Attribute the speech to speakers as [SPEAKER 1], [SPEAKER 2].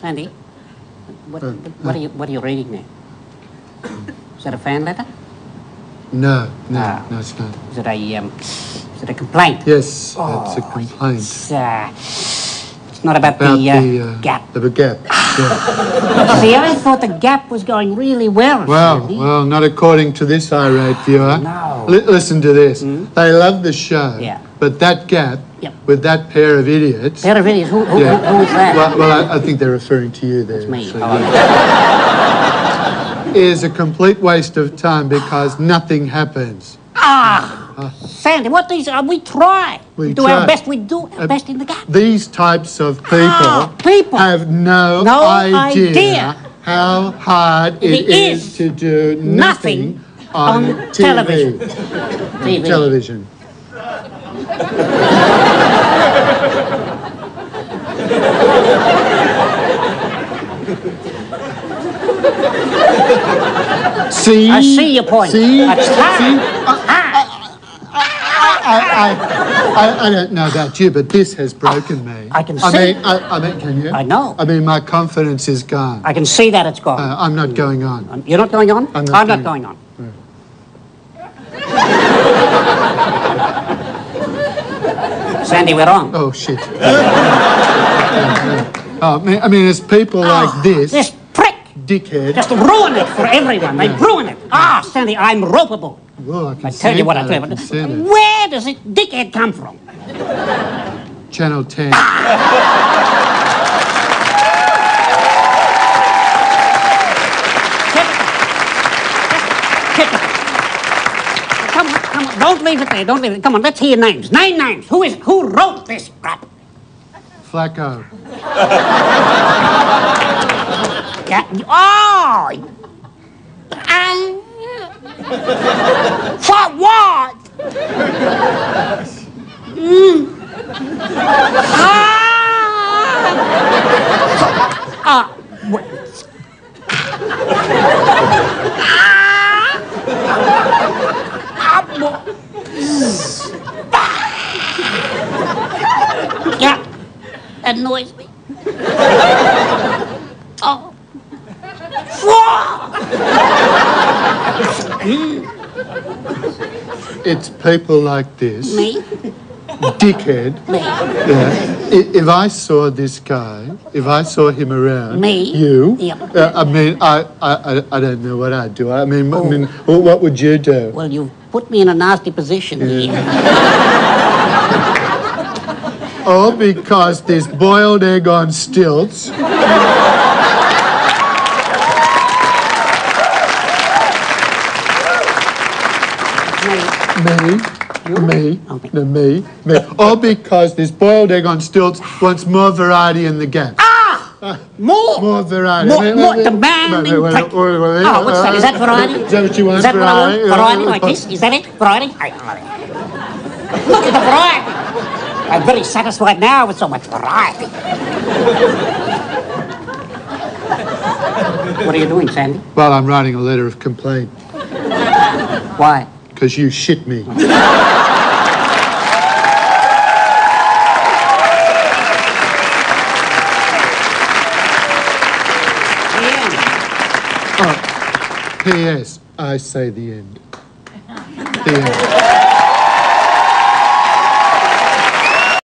[SPEAKER 1] Sandy, what,
[SPEAKER 2] Uh,
[SPEAKER 1] what, are you, what are you reading there? Is that a fan letter?
[SPEAKER 2] No, no,
[SPEAKER 1] Ah.
[SPEAKER 2] no, it's not.
[SPEAKER 1] Is it a, um, is it a complaint?
[SPEAKER 2] Yes,
[SPEAKER 1] Oh,
[SPEAKER 2] it's a complaint
[SPEAKER 1] It's, uh, it's not about,
[SPEAKER 2] about
[SPEAKER 1] the, uh,
[SPEAKER 2] uh,
[SPEAKER 1] gap.
[SPEAKER 2] The gap. Yeah.
[SPEAKER 1] See, I thought the gap was going really well.
[SPEAKER 2] Well,
[SPEAKER 1] Sandy.
[SPEAKER 2] well, not according to this irate viewer.
[SPEAKER 1] No.
[SPEAKER 2] Li- listen to this. They love the show.
[SPEAKER 1] Yeah.
[SPEAKER 2] But that gap
[SPEAKER 1] Yep.
[SPEAKER 2] with that pair of idiots.
[SPEAKER 1] Pair of idiots, who, who,
[SPEAKER 2] Yeah.
[SPEAKER 1] who, who's that?
[SPEAKER 2] Well, well I, I think they're referring to you there.
[SPEAKER 1] It's me.
[SPEAKER 2] so,
[SPEAKER 1] Oh,
[SPEAKER 2] yeah. Is a complete waste of time because nothing happens.
[SPEAKER 1] Ah, Sandy, what these are? We try.
[SPEAKER 2] We
[SPEAKER 1] do our best. We do our
[SPEAKER 2] Uh,
[SPEAKER 1] best in the gap.
[SPEAKER 2] These types of people,
[SPEAKER 1] Ah, people.
[SPEAKER 2] have no,
[SPEAKER 1] No
[SPEAKER 2] idea,
[SPEAKER 1] idea.
[SPEAKER 2] how hard
[SPEAKER 1] It
[SPEAKER 2] it is,
[SPEAKER 1] is
[SPEAKER 2] to do
[SPEAKER 1] nothing
[SPEAKER 2] nothing, on,
[SPEAKER 1] on
[SPEAKER 2] TV.
[SPEAKER 1] television. TV.
[SPEAKER 2] Television. See?
[SPEAKER 1] I see your point.
[SPEAKER 2] See?
[SPEAKER 1] That's.
[SPEAKER 2] See?
[SPEAKER 1] Hard. Ah.
[SPEAKER 2] I, I, I, I don't know about you, but this has broken me.
[SPEAKER 1] I can see.
[SPEAKER 2] I mean, I, I mean, can you?
[SPEAKER 1] I know.
[SPEAKER 2] I mean, my confidence is gone.
[SPEAKER 1] I can see that it's gone.
[SPEAKER 2] Uh, I'm not going on.
[SPEAKER 1] Um, you're not going on?
[SPEAKER 2] I'm not going-
[SPEAKER 1] going on. Mm. Sandy, we're on.
[SPEAKER 2] Oh shit. oh, I mean, I mean, it's people like this,
[SPEAKER 1] Ah, This prick
[SPEAKER 2] dickhead.
[SPEAKER 1] just ruin it for everyone. They ruin it. Ah, Sandy, I'm ropeable.
[SPEAKER 2] Well, I
[SPEAKER 1] I tell you what I tell you. Where does it dickhead come from?
[SPEAKER 2] Channel 10.
[SPEAKER 1] Typical. Come on, come on. Don't leave it there. Don't leave it. Come on, let's hear names. Name names. Who is who wrote this crap?
[SPEAKER 2] Flacco.
[SPEAKER 1] Yeah. Oh. Ah. For what? Mm. Ah. Ah. wait. Ah. Ah. mo- Yeah. Annoys me. Oh.
[SPEAKER 2] It's people like this,
[SPEAKER 1] Me?
[SPEAKER 2] dickhead.
[SPEAKER 1] Me?
[SPEAKER 2] Yeah. If I saw this guy, if I saw him around,
[SPEAKER 1] Me?
[SPEAKER 2] you,
[SPEAKER 1] Yep.
[SPEAKER 2] uh, I mean, I, I, I- I don't know what I'd do. I mean, I
[SPEAKER 1] Oh.
[SPEAKER 2] mean, what would you do?
[SPEAKER 1] Well, you've put me in a nasty position here.
[SPEAKER 2] All because this boiled egg on stilts. Me, me,
[SPEAKER 1] Okay.
[SPEAKER 2] no, me, me. All because this boiled egg on stilts wants more variety in the gap. Ah!
[SPEAKER 1] More!
[SPEAKER 2] More variety.
[SPEAKER 1] More, more demanding. Oh, what's that? Is that uh, variety?
[SPEAKER 2] Is that what you want?
[SPEAKER 1] Is that what I want?
[SPEAKER 2] Variety?
[SPEAKER 1] Variety like this? Is that it? Variety? Look at the variety. I'm very satisfied now with so much variety. what are you doing, Sandy?
[SPEAKER 2] Well, I'm writing a letter of complaint
[SPEAKER 1] Why?
[SPEAKER 2] because you shit me.
[SPEAKER 1] The end.
[SPEAKER 2] Oh, P.S. I say the end. The end.